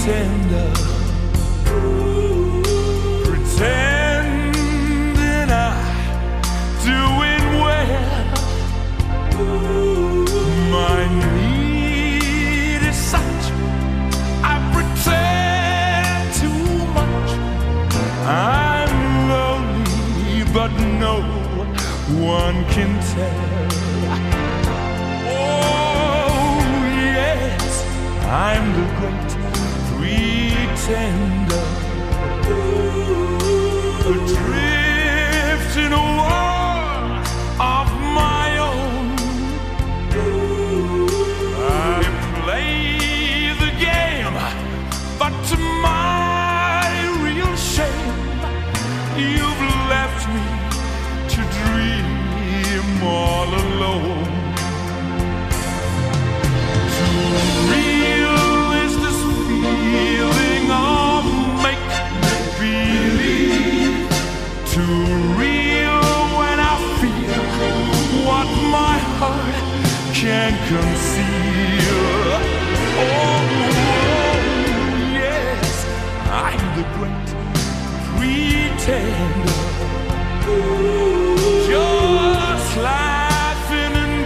pretender. Pretending I'm doing well. My need is such, I pretend too much. I'm lonely, but no one can tell. Oh, yes, I'm the great pretender. Adrift in a world of my own. I play the game, but to conceal. Oh, yes, I'm the great pretender. Just laughing and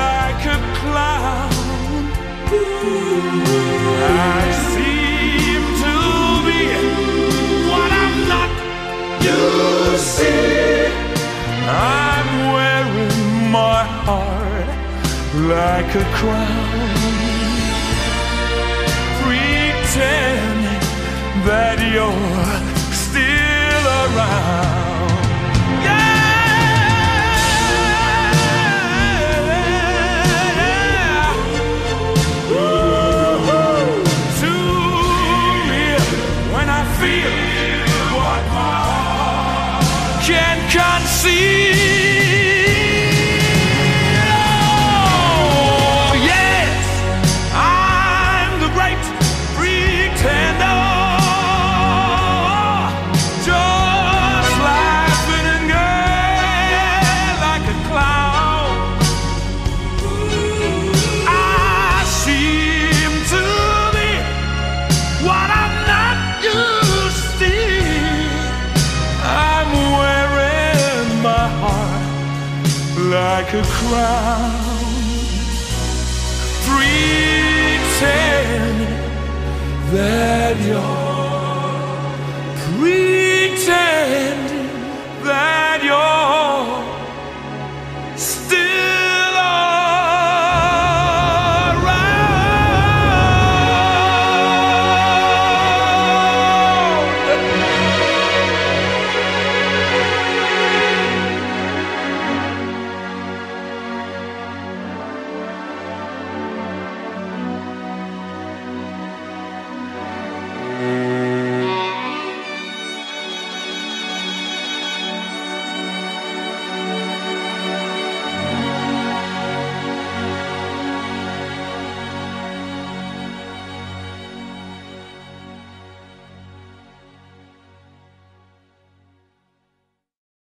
like a clown. I seem to be what I'm not. You see, I'm wearing my heart like a crown, pretending that you're still around. Yeah. Me, when I feel what my heart can conceive. a crown. Pretend that you're pretending that you're still.